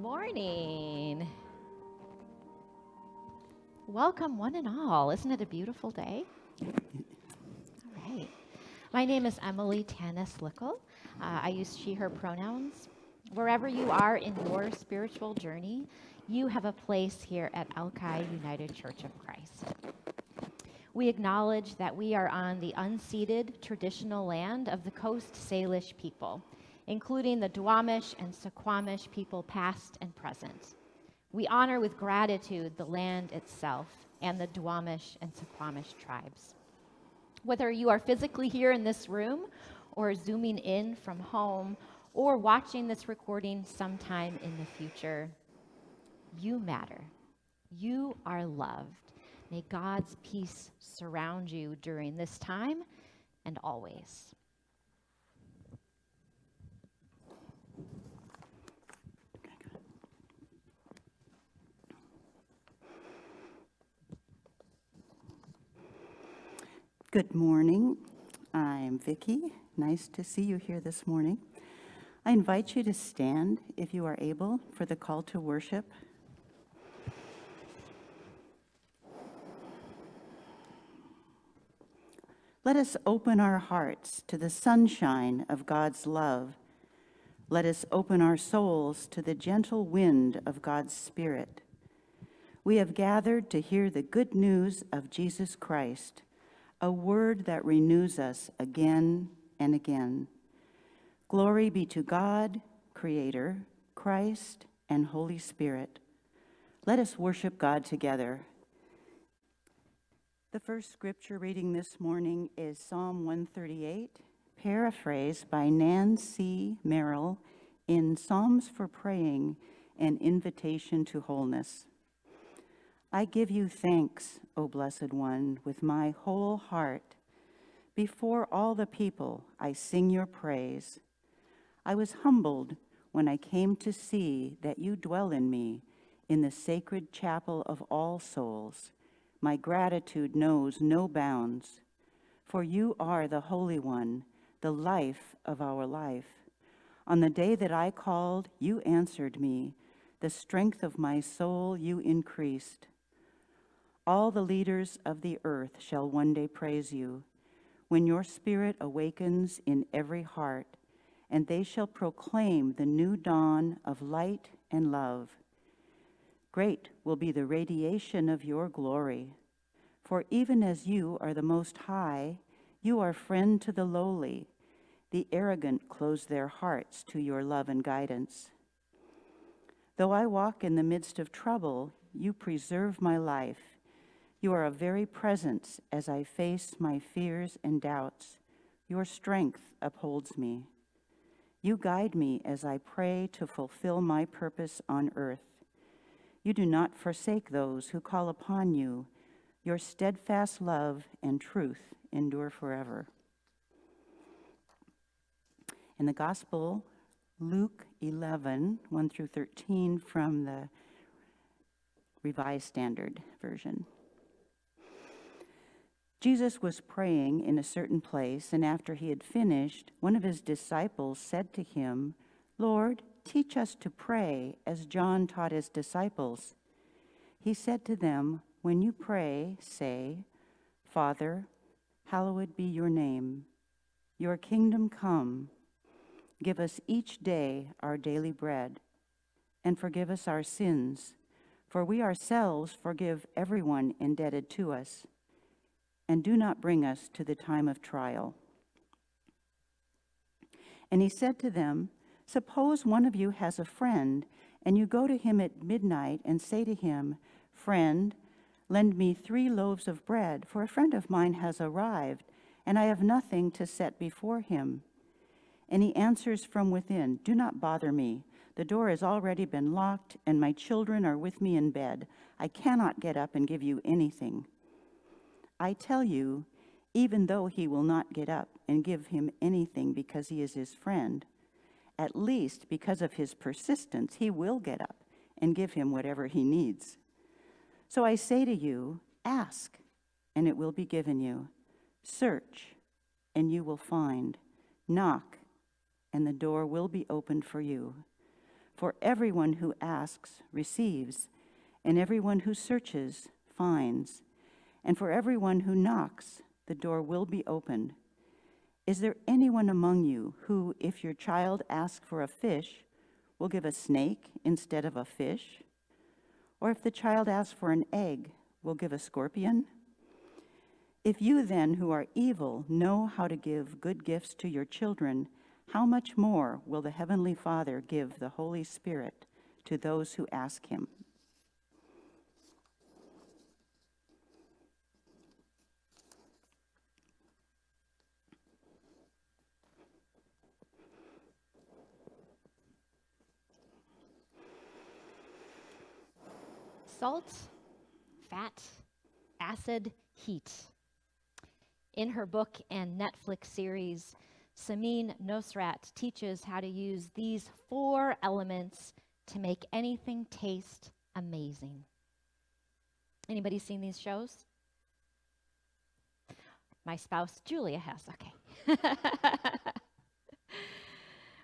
morning. Welcome, one and all. Isn't it a beautiful day? All right. My name is Emily Tanis Likkel. Uh, I use she, her pronouns. Wherever you are in your spiritual journey, you have a place here at Alki United Church of Christ. We acknowledge that we are on the unceded traditional land of the Coast Salish people including the Duwamish and Suquamish people past and present. We honor with gratitude the land itself and the Duwamish and Suquamish tribes. Whether you are physically here in this room or zooming in from home or watching this recording sometime in the future, you matter. You are loved. May God's peace surround you during this time and always. Good morning. I'm Vicki. Nice to see you here this morning. I invite you to stand, if you are able, for the call to worship. Let us open our hearts to the sunshine of God's love. Let us open our souls to the gentle wind of God's Spirit. We have gathered to hear the good news of Jesus Christ a word that renews us again and again. Glory be to God, Creator, Christ, and Holy Spirit. Let us worship God together. The first scripture reading this morning is Psalm 138, paraphrased by Nan C. Merrill in Psalms for Praying an Invitation to Wholeness. I give you thanks, O Blessed One, with my whole heart. Before all the people, I sing your praise. I was humbled when I came to see that you dwell in me in the sacred chapel of all souls. My gratitude knows no bounds, for you are the Holy One, the life of our life. On the day that I called, you answered me. The strength of my soul you increased. All the leaders of the earth shall one day praise you, when your spirit awakens in every heart, and they shall proclaim the new dawn of light and love. Great will be the radiation of your glory. For even as you are the Most High, you are friend to the lowly. The arrogant close their hearts to your love and guidance. Though I walk in the midst of trouble, you preserve my life. You are a very presence as I face my fears and doubts. Your strength upholds me. You guide me as I pray to fulfill my purpose on earth. You do not forsake those who call upon you. Your steadfast love and truth endure forever. In the Gospel, Luke 11, 1 through 13, from the Revised Standard Version. Jesus was praying in a certain place, and after he had finished, one of his disciples said to him, Lord, teach us to pray as John taught his disciples. He said to them, When you pray, say, Father, hallowed be your name. Your kingdom come. Give us each day our daily bread, and forgive us our sins, for we ourselves forgive everyone indebted to us and do not bring us to the time of trial. And he said to them, Suppose one of you has a friend, and you go to him at midnight and say to him, Friend, lend me three loaves of bread, for a friend of mine has arrived, and I have nothing to set before him. And he answers from within, Do not bother me. The door has already been locked, and my children are with me in bed. I cannot get up and give you anything. I tell you, even though he will not get up and give him anything because he is his friend, at least because of his persistence, he will get up and give him whatever he needs. So I say to you, ask, and it will be given you. Search, and you will find. Knock, and the door will be opened for you. For everyone who asks receives, and everyone who searches finds, and for everyone who knocks, the door will be opened. Is there anyone among you who, if your child asks for a fish, will give a snake instead of a fish? Or if the child asks for an egg, will give a scorpion? If you then, who are evil, know how to give good gifts to your children, how much more will the Heavenly Father give the Holy Spirit to those who ask Him? Salt, fat, acid, heat. In her book and Netflix series, Samin Nosrat teaches how to use these four elements to make anything taste amazing. Anybody seen these shows? My spouse Julia has. Okay.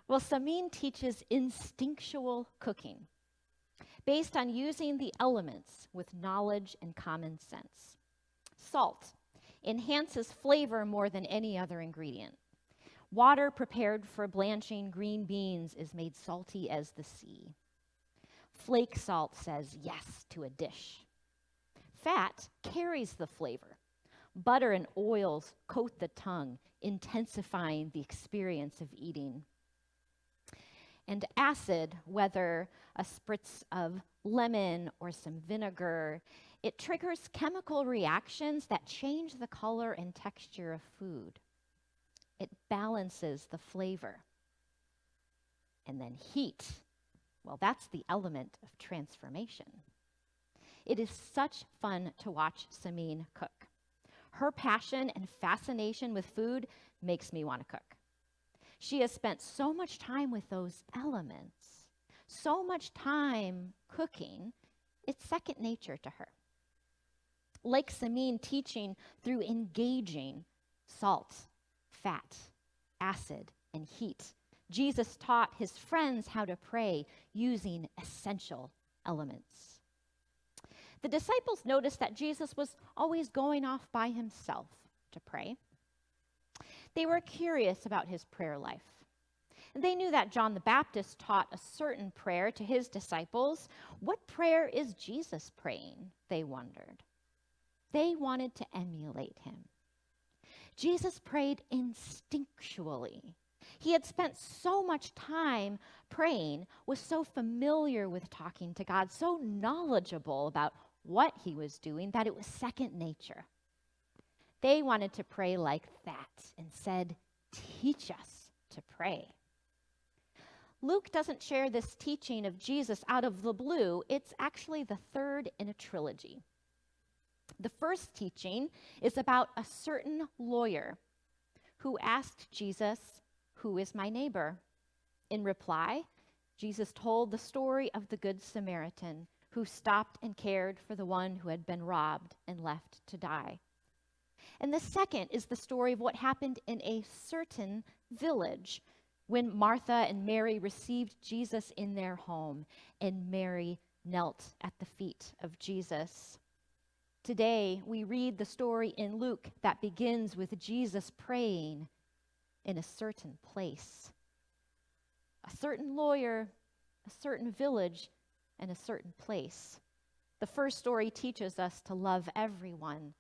well, Samin teaches instinctual cooking based on using the elements with knowledge and common sense. Salt enhances flavor more than any other ingredient. Water prepared for blanching green beans is made salty as the sea. Flake salt says yes to a dish. Fat carries the flavor. Butter and oils coat the tongue, intensifying the experience of eating. And acid, whether a spritz of lemon or some vinegar, it triggers chemical reactions that change the color and texture of food. It balances the flavor. And then heat, well, that's the element of transformation. It is such fun to watch Samin cook. Her passion and fascination with food makes me want to cook. She has spent so much time with those elements, so much time cooking, it's second nature to her. Like Samin teaching through engaging salt, fat, acid, and heat, Jesus taught his friends how to pray using essential elements. The disciples noticed that Jesus was always going off by himself to pray. They were curious about his prayer life. And they knew that John the Baptist taught a certain prayer to his disciples. What prayer is Jesus praying? They wondered. They wanted to emulate him. Jesus prayed instinctually. He had spent so much time praying, was so familiar with talking to God, so knowledgeable about what he was doing that it was second nature. They wanted to pray like that and said, Teach us to pray. Luke doesn't share this teaching of Jesus out of the blue. It's actually the third in a trilogy. The first teaching is about a certain lawyer who asked Jesus, Who is my neighbor? In reply, Jesus told the story of the Good Samaritan who stopped and cared for the one who had been robbed and left to die. And the second is the story of what happened in a certain village when Martha and Mary received Jesus in their home and Mary knelt at the feet of Jesus. Today, we read the story in Luke that begins with Jesus praying in a certain place. A certain lawyer, a certain village, and a certain place. The first story teaches us to love everyone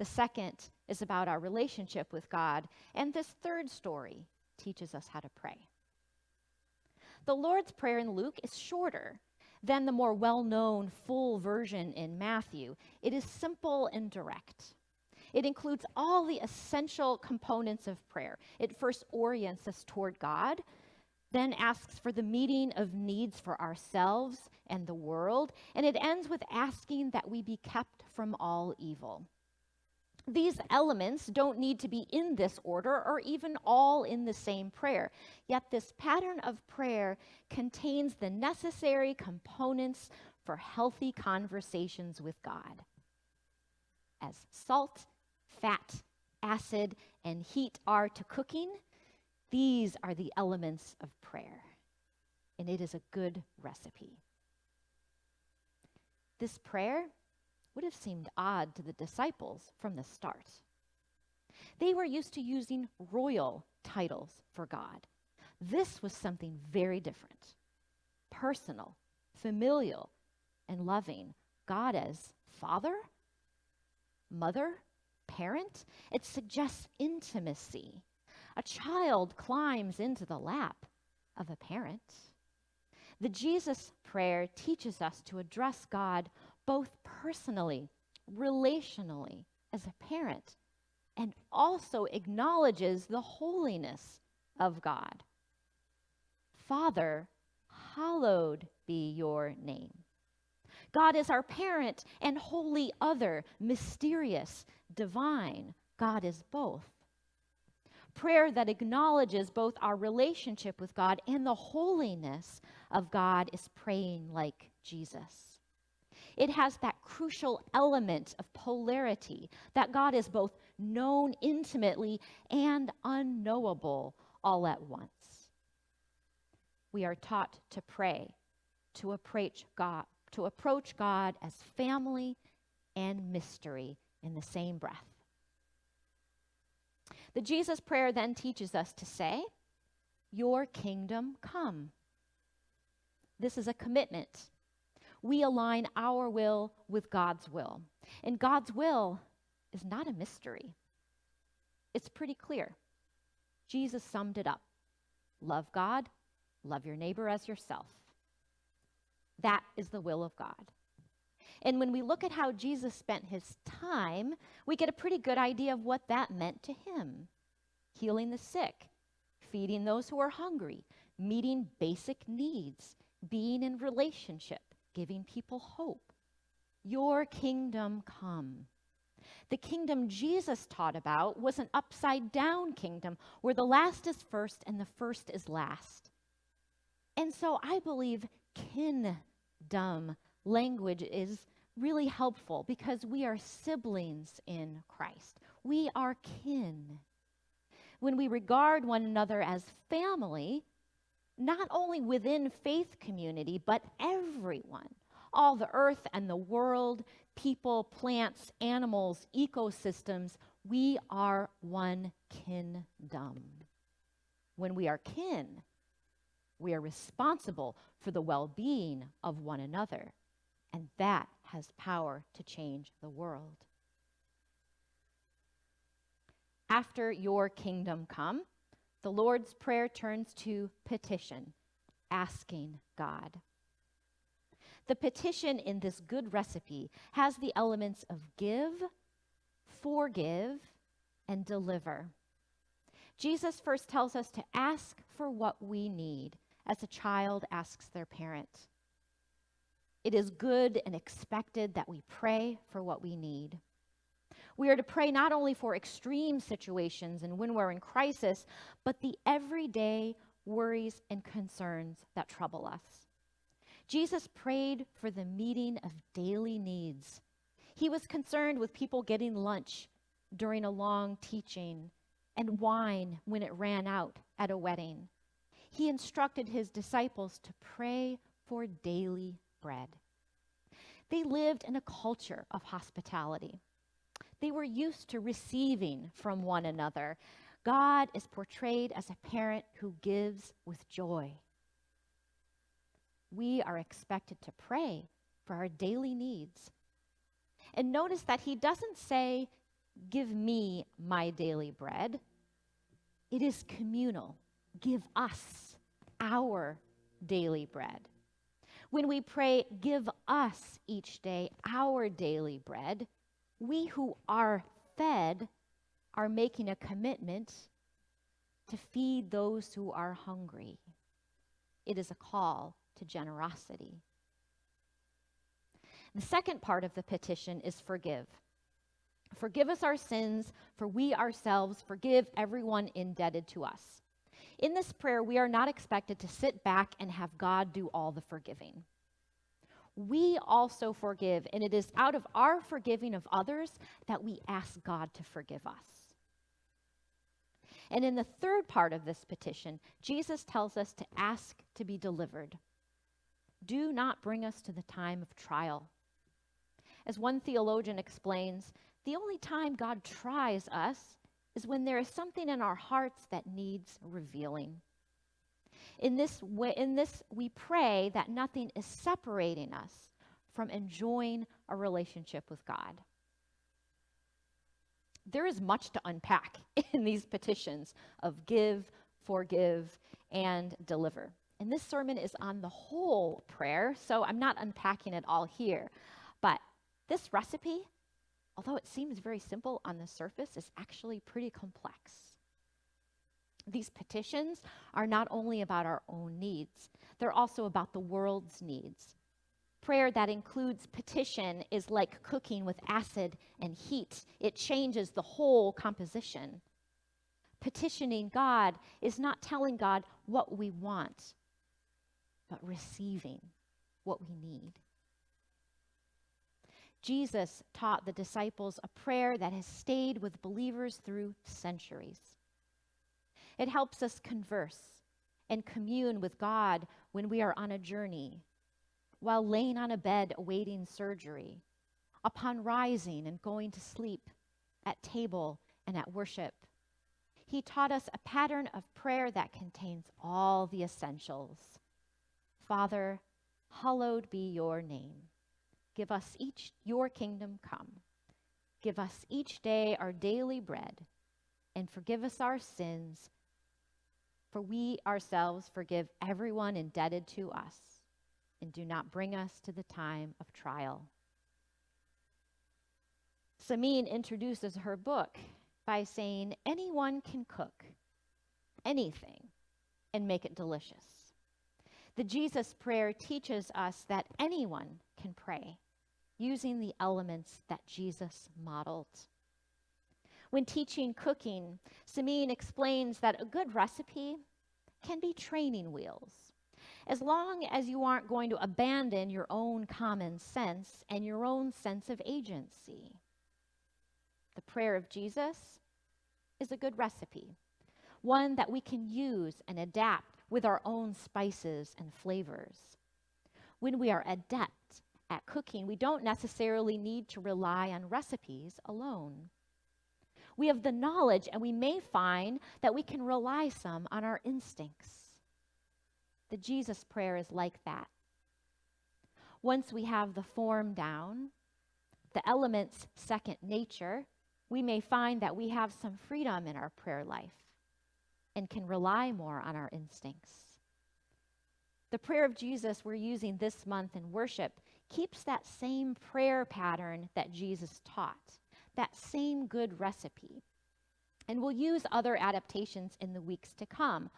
the second is about our relationship with God. And this third story teaches us how to pray. The Lord's Prayer in Luke is shorter than the more well known full version in Matthew. It is simple and direct. It includes all the essential components of prayer. It first orients us toward God, then asks for the meeting of needs for ourselves and the world, and it ends with asking that we be kept from all evil. These elements don't need to be in this order or even all in the same prayer. Yet this pattern of prayer contains the necessary components for healthy conversations with God. As salt, fat, acid, and heat are to cooking, these are the elements of prayer. and it is a good recipe. This prayer would have seemed odd to the disciples from the start. They were used to using royal titles for God. This was something very different personal, familial, and loving. God as Father, Mother, Parent. It suggests intimacy. A child climbs into the lap of a parent. The Jesus prayer teaches us to address God both personally, relationally, as a parent, and also acknowledges the holiness of God. Father, hallowed be your name. God is our parent and holy other, mysterious, divine. God is both. Prayer that acknowledges both our relationship with God and the holiness of God is praying like Jesus. It has that crucial element of polarity that God is both known intimately and unknowable all at once. We are taught to pray, to approach God, to approach God as family and mystery in the same breath. The Jesus prayer then teaches us to say, Your kingdom come. This is a commitment. We align our will with God's will. And God's will is not a mystery, it's pretty clear. Jesus summed it up love God, love your neighbor as yourself. That is the will of God. And when we look at how Jesus spent his time, we get a pretty good idea of what that meant to him healing the sick, feeding those who are hungry, meeting basic needs, being in relationship, giving people hope. Your kingdom come. The kingdom Jesus taught about was an upside down kingdom where the last is first and the first is last. And so I believe kingdom language is really helpful because we are siblings in Christ. We are kin. When we regard one another as family, not only within faith community, but everyone, all the earth and the world, people, plants, animals, ecosystems, we are one kingdom. When we are kin, we are responsible for the well being of one another. And that has power to change the world. After your kingdom come, the Lord's Prayer turns to petition, asking God. The petition in this good recipe has the elements of give, forgive, and deliver. Jesus first tells us to ask for what we need as a child asks their parent. It is good and expected that we pray for what we need. We are to pray not only for extreme situations and when we're in crisis, but the everyday worries and concerns that trouble us. Jesus prayed for the meeting of daily needs. He was concerned with people getting lunch during a long teaching and wine when it ran out at a wedding. He instructed his disciples to pray for daily bread. They lived in a culture of hospitality. They were used to receiving from one another. God is portrayed as a parent who gives with joy. We are expected to pray for our daily needs. And notice that he doesn't say, Give me my daily bread. It is communal. Give us our daily bread. When we pray, Give us each day our daily bread, we who are fed are making a commitment to feed those who are hungry. It is a call to generosity. The second part of the petition is forgive. Forgive us our sins, for we ourselves forgive everyone indebted to us. In this prayer, we are not expected to sit back and have God do all the forgiving. We also forgive, and it is out of our forgiving of others that we ask God to forgive us. And in the third part of this petition, Jesus tells us to ask to be delivered. Do not bring us to the time of trial. As one theologian explains, the only time God tries us is when there is something in our hearts that needs revealing. In this, way, in this, we pray that nothing is separating us from enjoying a relationship with God. There is much to unpack in these petitions of give, forgive, and deliver. And this sermon is on the whole prayer, so I'm not unpacking it all here. But this recipe, although it seems very simple on the surface, is actually pretty complex. These petitions are not only about our own needs, they're also about the world's needs. Prayer that includes petition is like cooking with acid and heat, it changes the whole composition. Petitioning God is not telling God what we want, but receiving what we need. Jesus taught the disciples a prayer that has stayed with believers through centuries. It helps us converse and commune with God when we are on a journey, while laying on a bed awaiting surgery, upon rising and going to sleep, at table and at worship. He taught us a pattern of prayer that contains all the essentials Father, hallowed be your name. Give us each your kingdom come. Give us each day our daily bread, and forgive us our sins, for we ourselves forgive everyone indebted to us, and do not bring us to the time of trial. Samin introduces her book by saying anyone can cook anything and make it delicious. The Jesus prayer teaches us that anyone can pray using the elements that Jesus modeled. When teaching cooking, Samin explains that a good recipe can be training wheels. As long as you aren't going to abandon your own common sense and your own sense of agency. The prayer of Jesus is a good recipe, one that we can use and adapt with our own spices and flavors. When we are adept at cooking, we don't necessarily need to rely on recipes alone. We have the knowledge, and we may find that we can rely some on our instincts. The Jesus prayer is like that. Once we have the form down, the elements second nature, we may find that we have some freedom in our prayer life and can rely more on our instincts. The prayer of Jesus we're using this month in worship keeps that same prayer pattern that Jesus taught, that same good recipe. And we'll use other adaptations in the weeks to come,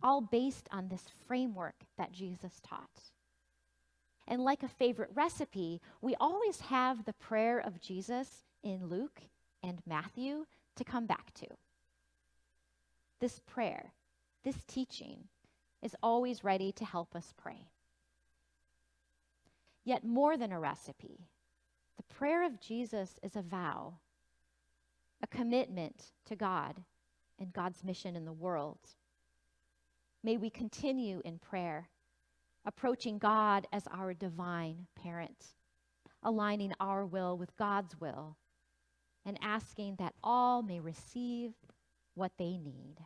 all based on this framework that Jesus taught. And like a favorite recipe, we always have the prayer of Jesus in Luke and Matthew to come back to this prayer, this teaching, is always ready to help us pray. Yet, more than a recipe, the prayer of Jesus is a vow, a commitment to God and God's mission in the world. May we continue in prayer, approaching God as our divine parent, aligning our will with God's will, and asking that all may receive what they need.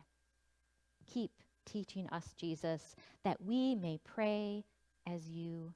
Keep teaching us, Jesus, that we may pray as you.